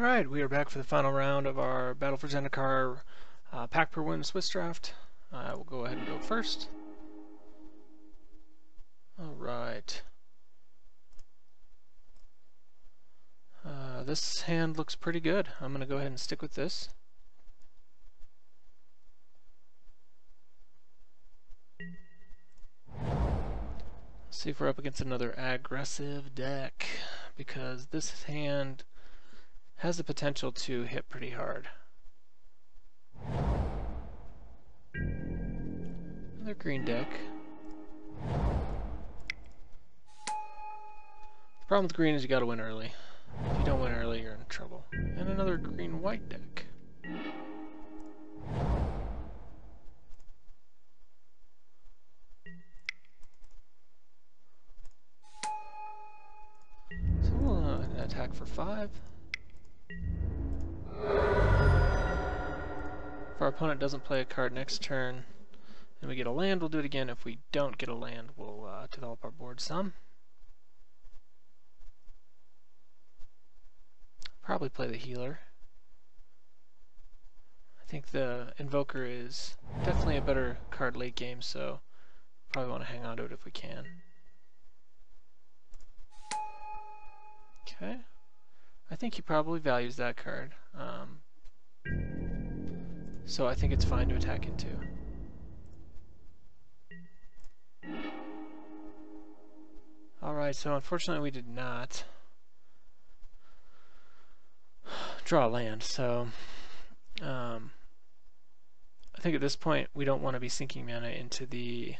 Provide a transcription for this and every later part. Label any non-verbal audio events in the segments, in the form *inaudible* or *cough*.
Alright, we are back for the final round of our Battle for Zendikar uh, pack per win Swiss draft. I will go ahead and go first. Alright. Uh, this hand looks pretty good. I'm going to go ahead and stick with this. see if we're up against another aggressive deck because this hand has the potential to hit pretty hard. Another green deck. The problem with green is you gotta win early. If you don't win early, you're in trouble. And another green-white deck. So we'll uh, attack for five. If our opponent doesn't play a card next turn and we get a land, we'll do it again. If we don't get a land, we'll uh, develop our board some. Probably play the healer. I think the Invoker is definitely a better card late game, so probably want to hang on to it if we can. Okay. I think he probably values that card. Um, so I think it's fine to attack into. Alright, so unfortunately we did not draw land, so um, I think at this point we don't want to be sinking mana into the...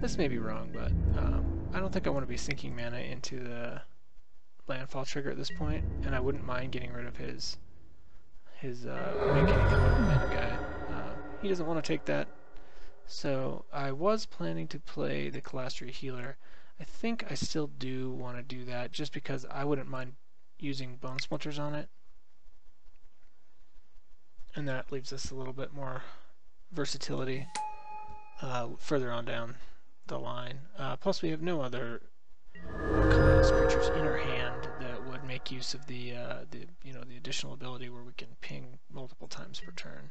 This may be wrong, but um, I don't think I want to be sinking mana into the landfall trigger at this point, and I wouldn't mind getting rid of his his uh, make anything guy. Uh, he doesn't want to take that, so I was planning to play the Kalastria Healer. I think I still do want to do that, just because I wouldn't mind using Bone Splinters on it. And that leaves us a little bit more versatility uh, further on down the line. Uh, plus we have no other creatures in our hand that would make use of the uh, the you know the additional ability where we can ping multiple times per turn.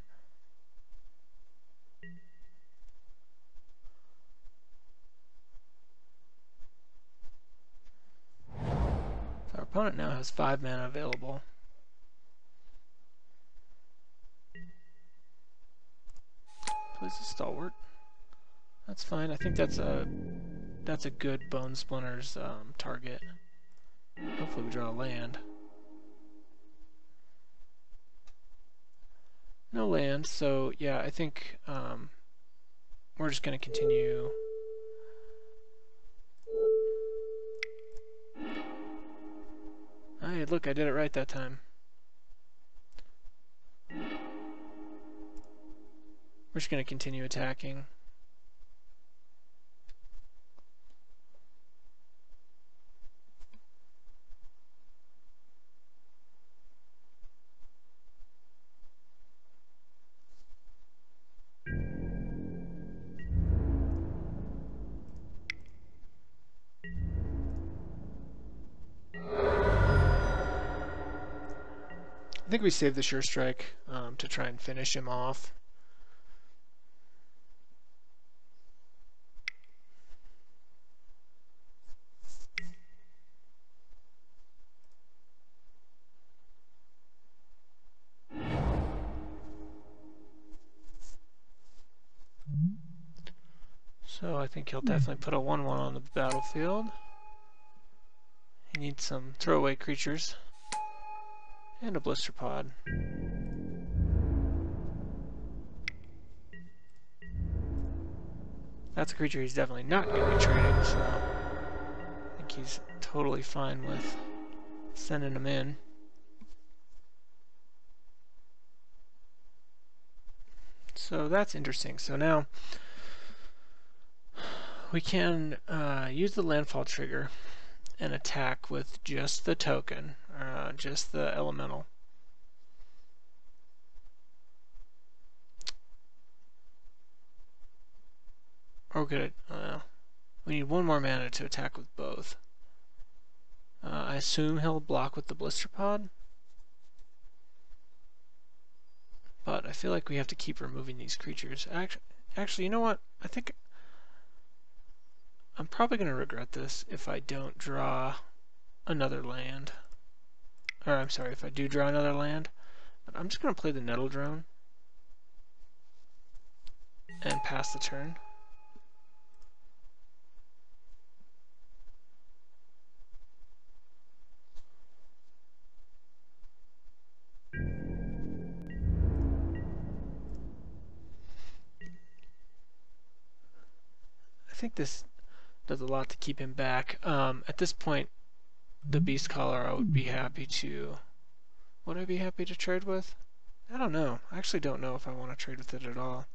So our opponent now has five mana available. Plays a stalwart. That's fine. I think that's a that's a good bone splinters um, target. Hopefully we draw land. No land, so yeah, I think um, we're just going to continue. Hey, look, I did it right that time. We're just going to continue attacking. Think we saved the Sure Strike um, to try and finish him off. So I think he'll definitely put a 1-1 on the battlefield. He needs some throwaway creatures. And a Blisterpod. That's a creature he's definitely not going to be trading, so I think he's totally fine with sending him in. So that's interesting. So now we can uh, use the landfall trigger and attack with just the token, uh, just the elemental. Or we could, uh, we need one more mana to attack with both. Uh, I assume he'll block with the Blisterpod. But I feel like we have to keep removing these creatures. Actually, actually, you know what? I think I'm probably going to regret this if I don't draw another land. Or I'm sorry, if I do draw another land. But I'm just going to play the Nettle Drone and pass the turn. I think this does a lot to keep him back. Um, at this point, the Beastcaller I would be happy to... Would I be happy to trade with? I don't know. I actually don't know if I want to trade with it at all.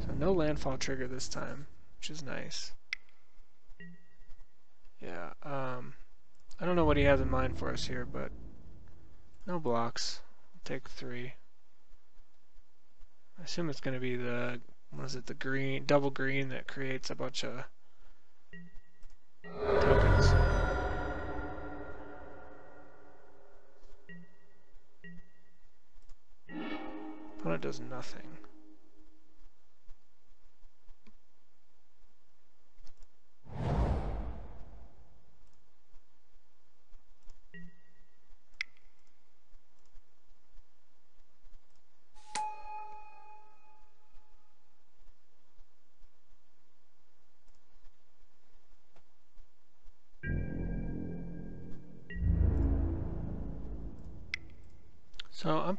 So no landfall trigger this time, which is nice. Yeah, um, I don't know what he has in mind for us here, but no blocks. take three. I assume it's going to be the, what is it, the green, double green that creates a bunch of tokens. Opponent does nothing.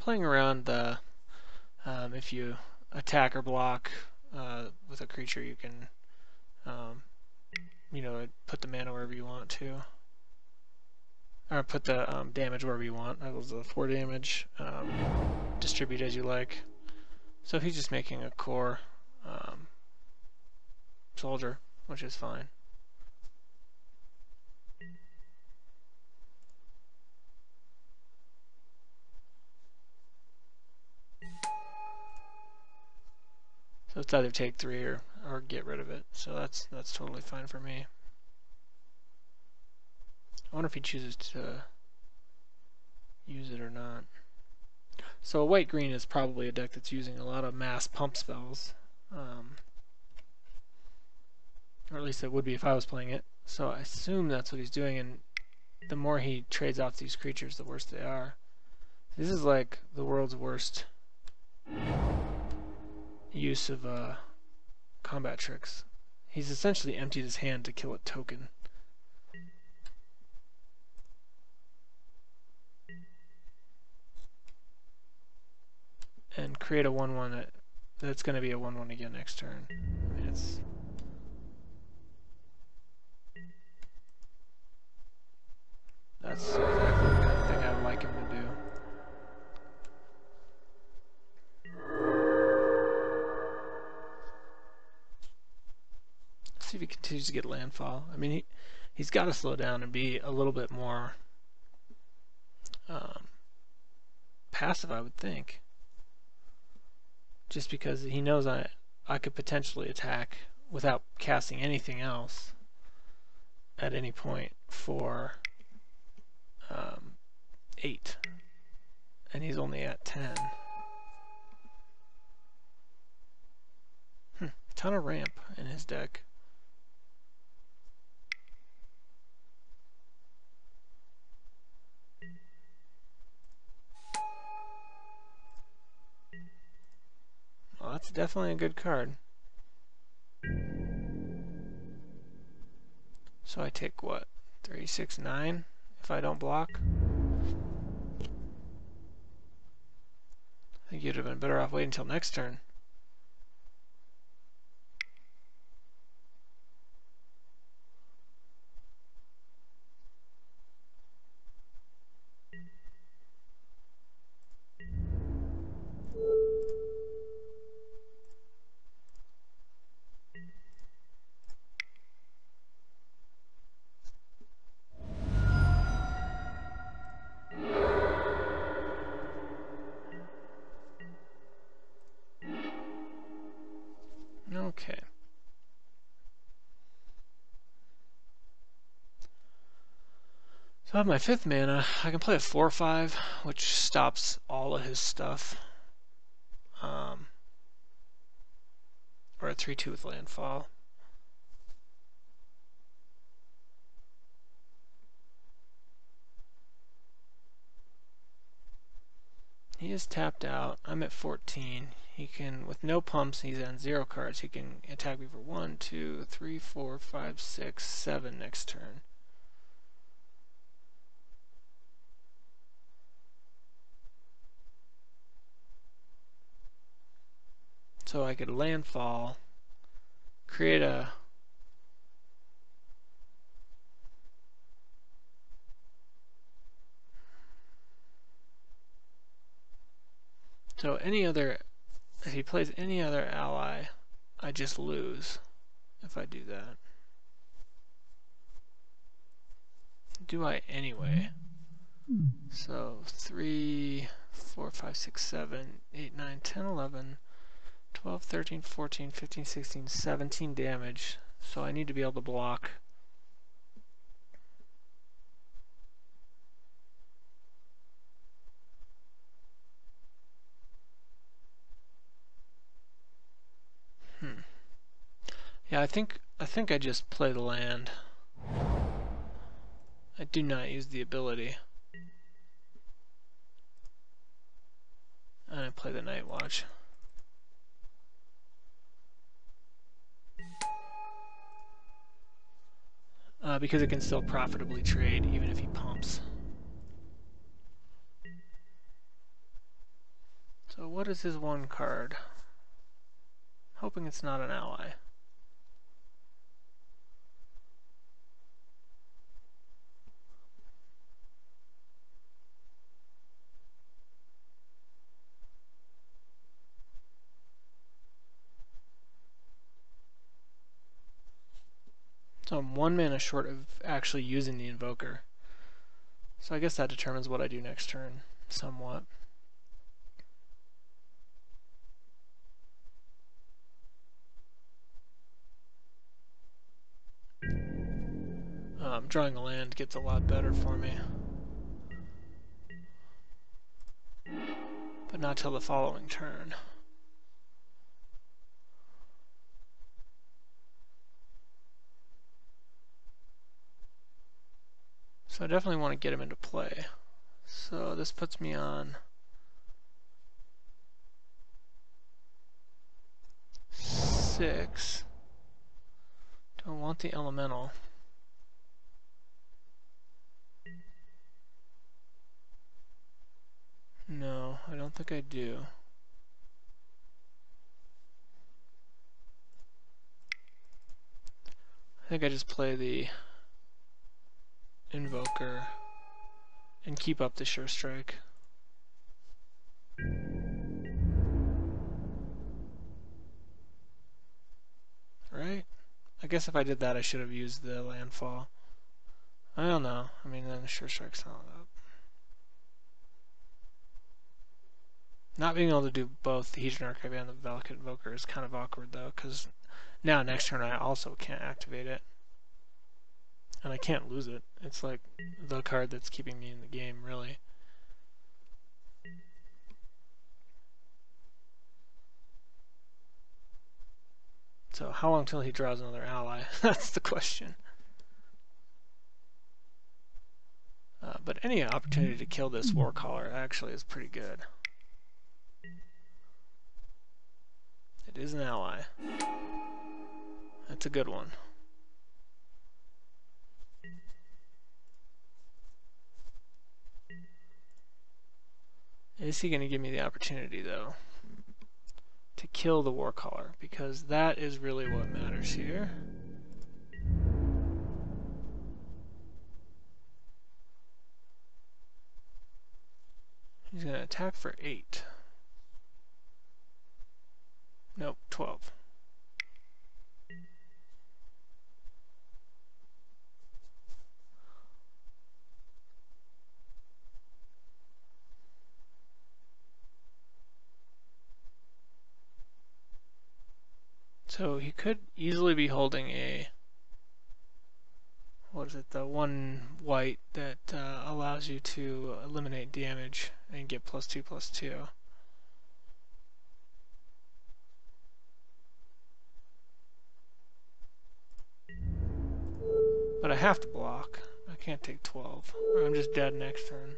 Playing around the, um, if you attack or block uh, with a creature, you can, um, you know, put the mana wherever you want to. Or put the um, damage wherever you want. That was the 4 damage. Um, distribute as you like. So he's just making a Kor um, soldier, which is fine. It's either take three or, or get rid of it. So that's that's totally fine for me. I wonder if he chooses to use it or not. So a white-green is probably a deck that's using a lot of mass pump spells. Um, or at least it would be if I was playing it. So I assume that's what he's doing, and the more he trades off these creatures, the worse they are. This is like the world's worst use of uh, combat tricks. He's essentially emptied his hand to kill a token. And create a 1-1 that that's going to be a 1-1 again next turn. Mean, continues to get landfall. I mean, he, he's got to slow down and be a little bit more um, passive, I would think. Just because he knows I, I could potentially attack without casting anything else at any point for um, 8. And he's only at 10. Hmm, ton of ramp in his deck. Well, that's definitely a good card. So I take what? 3, 6, 9 if I don't block? I think you'd have been better off waiting until next turn. Have my fifth mana. I can play a 4-5, which stops all of his stuff. Um, or a 3-2 with landfall. He is tapped out. I'm at 14. He can, with no pumps, he's on zero cards. He can attack me for 1, 2, 3, 4, 5, 6, 7 next turn. So I could landfall, create a So any other, if he plays any other ally, I just lose if I do that. Do I anyway? Hmm. So 3, 4, 5, 6, 7, 8, 9, 10, 11, 12, 13, 14, 15, 16, 17 damage. So I need to be able to block Hmm. Yeah, I think I think I just play the land. I do not use the ability. And I play the Night Watch. Uh, because it can still profitably trade even if he pumps. So what is his one card? Hoping it's not an ally. One mana short of actually using the Invoker. So I guess that determines what I do next turn, somewhat. Um, drawing a land gets a lot better for me. But not till the following turn. So I definitely want to get him into play. So this puts me on six. Don't want the elemental. No, I don't think I do. I think I just play the Invoker, and keep up the Sure Strike. Right? I guess if I did that I should have used the landfall. I don't know. I mean, then the Sure Strike's not up. Not being able to do both the Hedron Archive and the Valakut Invoker is kind of awkward though, because now next turn I also can't activate it and I can't lose it. It's like the card that's keeping me in the game, really. So how long till he draws another ally? *laughs* that's the question. Uh, but any opportunity to kill this Warcaller actually is pretty good. It is an ally. That's a good one. Is he going to give me the opportunity, though, to kill the war Warcaller? Because that is really what matters here. He's going to attack for 8. Nope, 12. So he could easily be holding a what is it, the one white that uh, allows you to eliminate damage and get plus two plus two. But I have to block. I can't take 12, or I'm just dead next turn.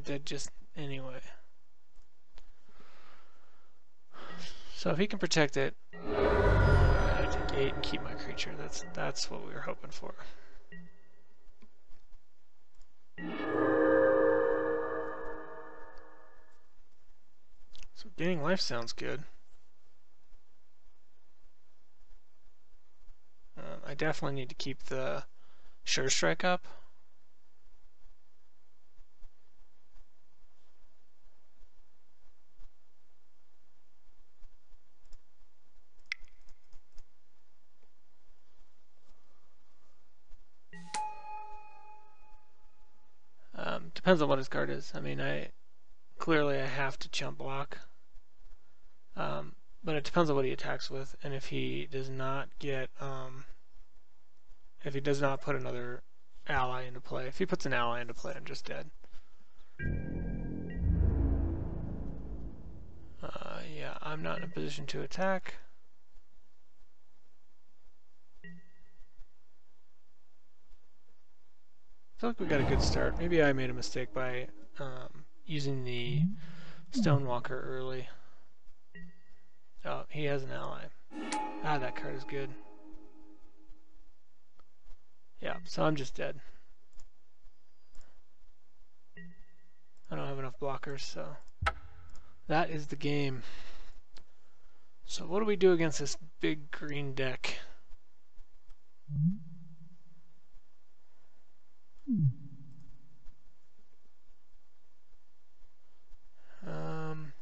Dead just anyway? So if he can protect it, I take 8 and keep my creature. That's, that's what we were hoping for. So gaining life sounds good. Um, I definitely need to keep the Sure Strike up. Um, depends on what his card is. I mean, I clearly I have to chump block. Um, but it depends on what he attacks with, and if he does not get, um, if he does not put another ally into play. If he puts an ally into play, I'm just dead. Uh, yeah, I'm not in a position to attack. Feel like we got a good start. Maybe I made a mistake by um, using the Stonewalker early. Oh, he has an ally. Ah, that card is good. Yeah, so I'm just dead. I don't have enough blockers, so that is the game. So what do we do against this big green deck? Um,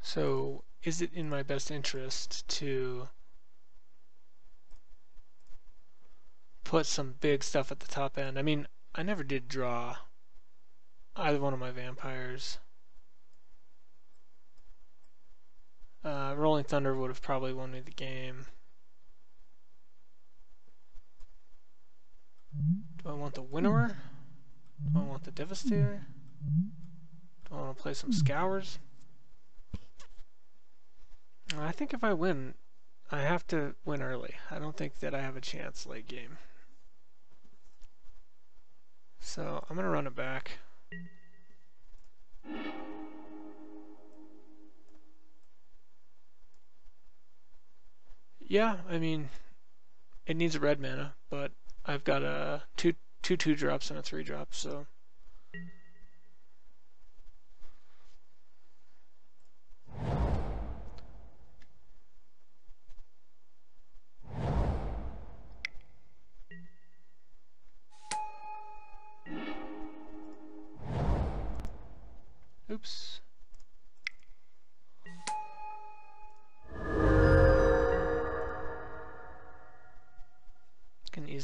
so is it in my best interest to put some big stuff at the top end? I mean, I never did draw either one of my vampires. Uh, Rolling Thunder would have probably won me the game. Do I want the Winnower? Do I want the Devastator? Do I want to play some Scours? I think if I win, I have to win early. I don't think that I have a chance late game. So I'm going to run it back. Yeah, I mean, it needs a red mana, but I've got a two two two drops and a three drop, so Oops.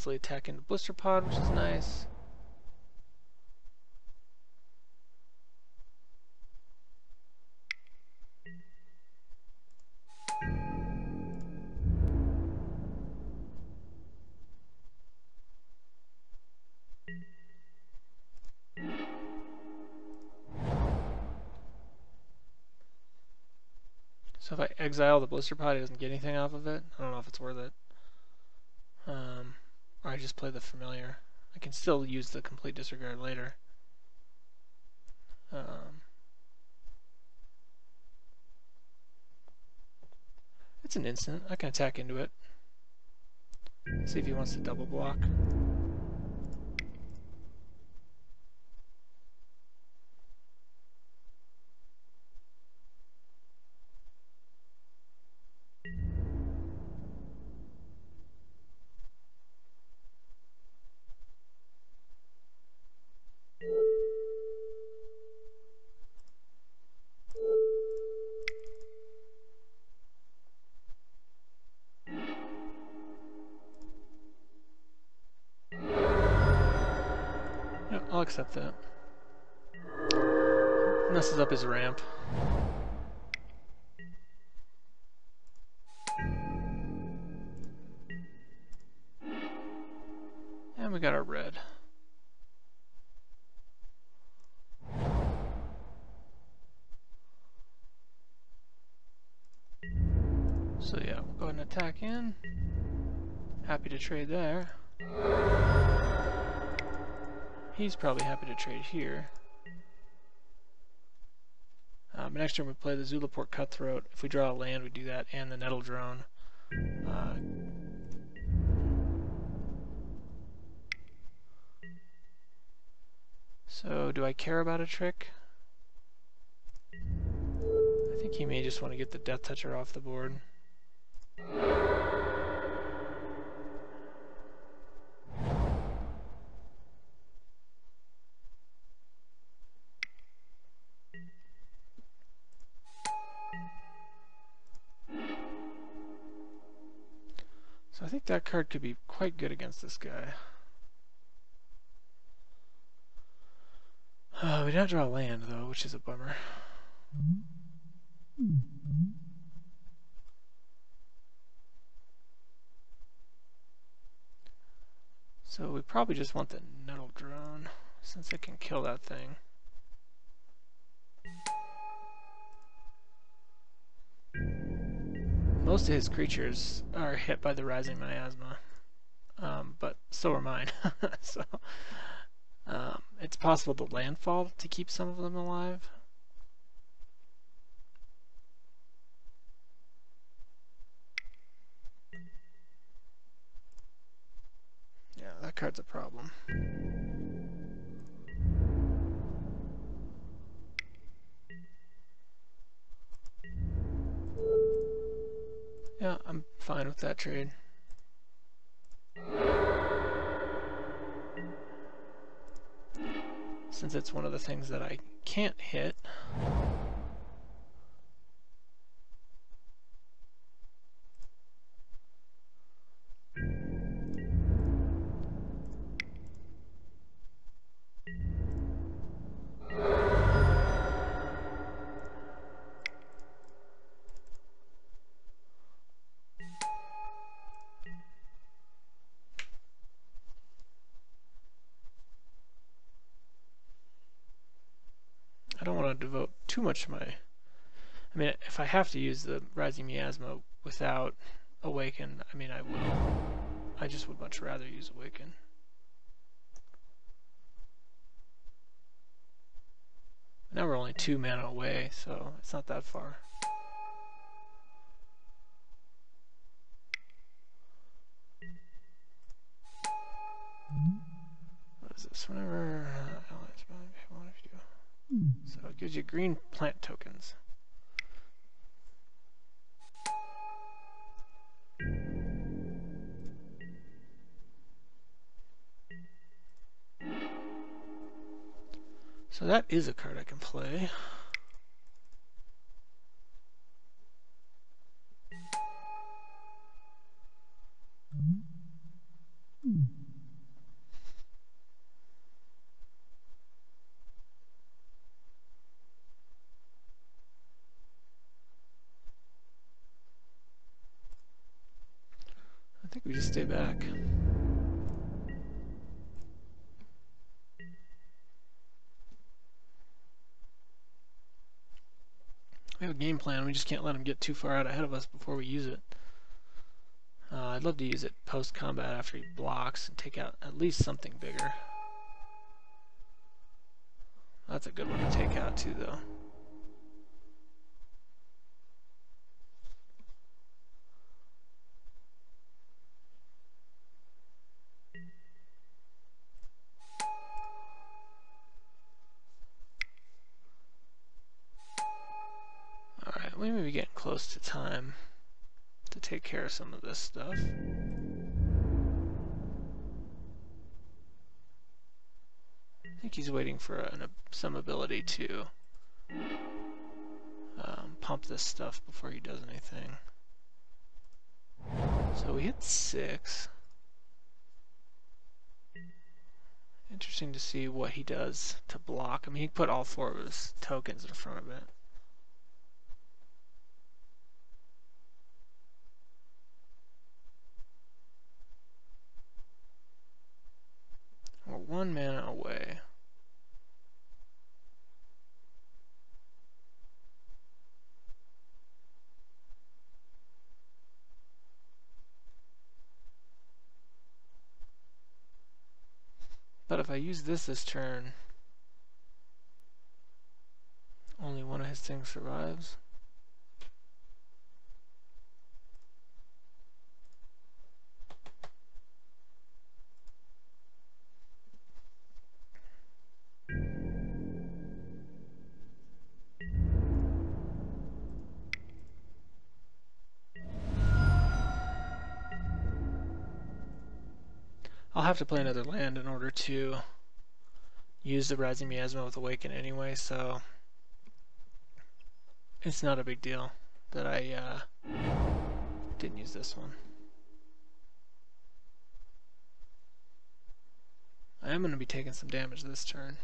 Easily attack into Blisterpod, which is nice. So if I exile the Blisterpod, he doesn't get anything off of it. I don't know if it's worth it. Um, or I just play the familiar. I can still use the complete disregard later. Um, it's an instant. I can attack into it. See if he wants to double block. Accept that. Messes up his ramp. And we got our red. So yeah, we'll go ahead and attack in. Happy to trade there. He's probably happy to trade here. Um, next turn we play the Zulaport Cutthroat. If we draw a land, we do that, and the Nettle Drone. Uh, so, do I care about a trick? I think he may just want to get the Death Toucher off the board. That card could be quite good against this guy. *sighs* Uh, we did not draw land though, which is a bummer. So we probably just want the nettle drone, since it can kill that thing. Most of his creatures are hit by the rising miasma, um, but so are mine. *laughs* so um, it's possible to landfall to keep some of them alive. Yeah, that card's a problem. I'm fine with that trade. Since it's one of the things that I can't hit. Too much my... I mean, if I have to use the Rising Miasma without Awaken, I mean, I will. I just would much rather use Awaken. Now we're only two mana away, so it's not that far. What is this? Whenever uh, so it gives you green plant tokens. So that is a card I can play. we just stay back. We have a game plan, we just can't let them get too far out ahead of us before we use it. Uh, I'd love to use it post-combat after he blocks and take out at least something bigger. That's a good one to take out too, though. we may be getting close to time to take care of some of this stuff. I think he's waiting for an, some ability to um, pump this stuff before he does anything. So we hit six. Interesting to see what he does to block. I mean, he put all four of his tokens in front of it. We're one mana away. But if I use this this turn, only one of his things survives. To play another land in order to use the Rising Miasma with Awaken anyway, so it's not a big deal that I uh, didn't use this one. I am going to be taking some damage this turn.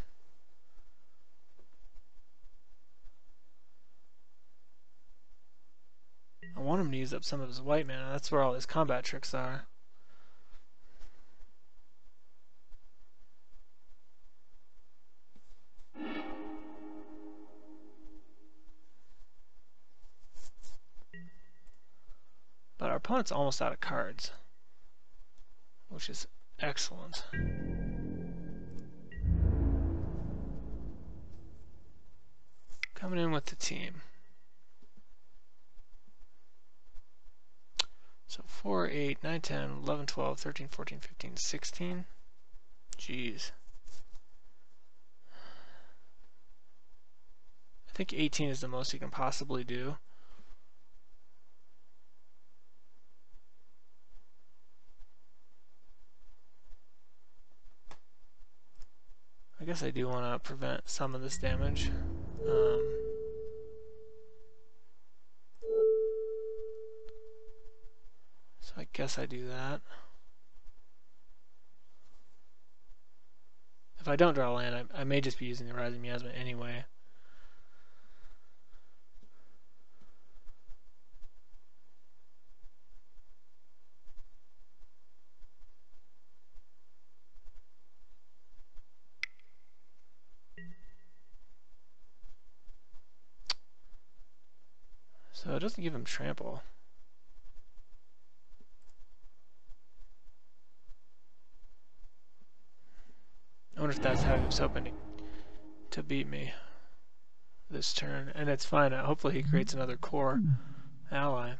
I want him to use up some of his white mana, that's where all his combat tricks are. But our opponent's almost out of cards, which is excellent. Coming in with the team. So 4, 8, 9, 10, 11, 12, 13, 14, 15, 16. Jeez. I think 18 is the most you can possibly do. Guess I do want to prevent some of this damage. Um, so I guess I do that. If I don't draw land, I, I may just be using the Rising Miasma anyway. Doesn't give him trample. I wonder if that's how he was hoping to, to beat me this turn. And it's fine. Hopefully he creates another Kor ally.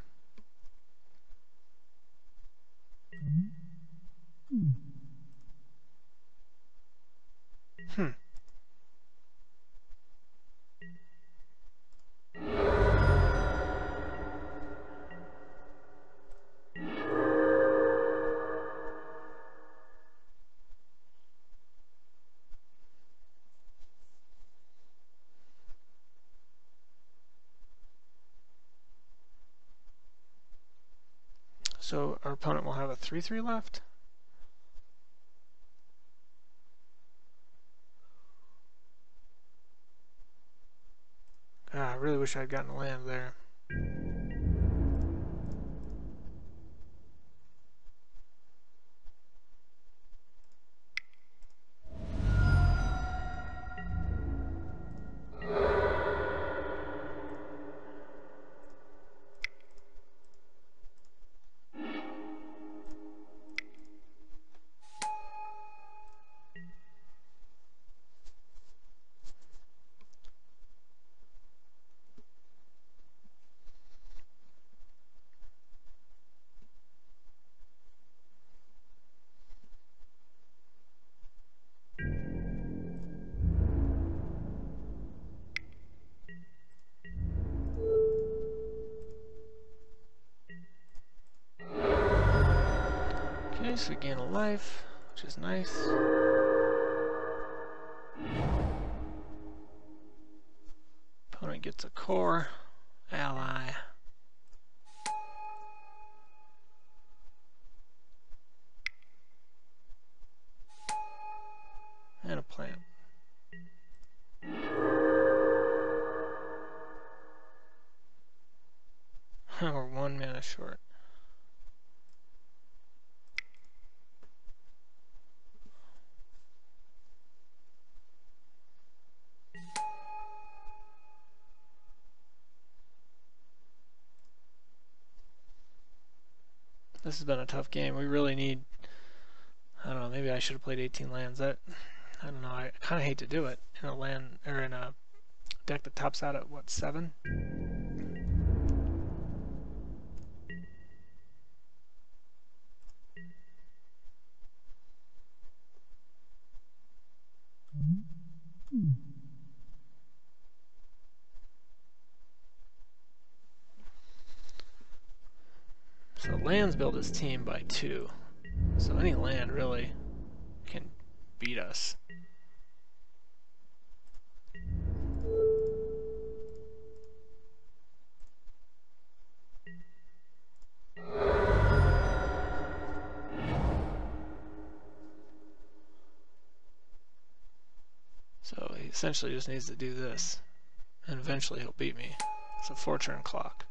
Opponent will have a 3-3 left. Ah, I really wish I had gotten a land there. So we gain a life, which is nice. Opponent gets a Kor, ally. we're one mana short. This has been a tough game. We really need, I don't know, maybe I should have played 18 lands. That, I don't know, I kind of hate to do it in a land, or in a deck that tops out at, what, 7? Build his team by two. So any land really can beat us. So he essentially just needs to do this, and eventually he'll beat me. It's a four turn clock.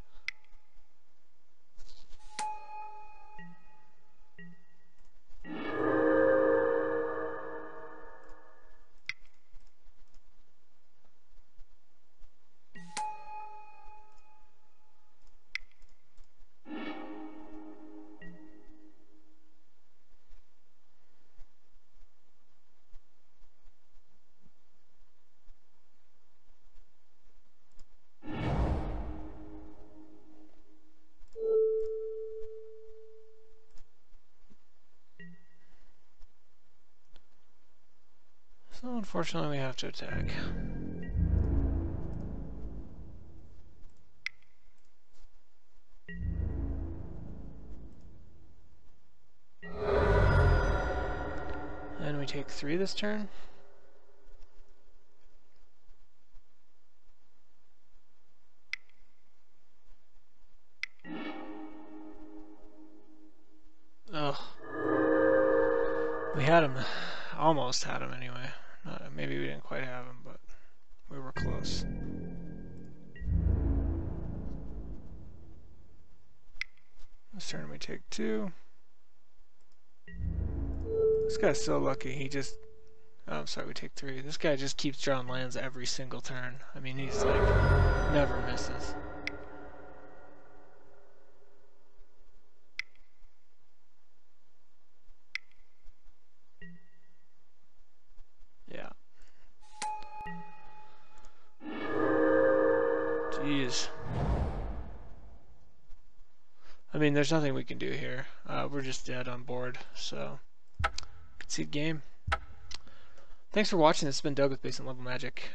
Unfortunately we have to attack. And we take three this turn. Ugh. We had him. Almost had him anyway. Maybe we didn't quite have him, but we were close. This turn we take two. This guy's so lucky, he just... Oh, I'm sorry, we take three. This guy just keeps drawing lands every single turn. I mean, he's like, never misses. There's nothing we can do here. Uh, we're just dead on board, so concede game. Thanks for watching. This has been Doug with Basement Level Magic.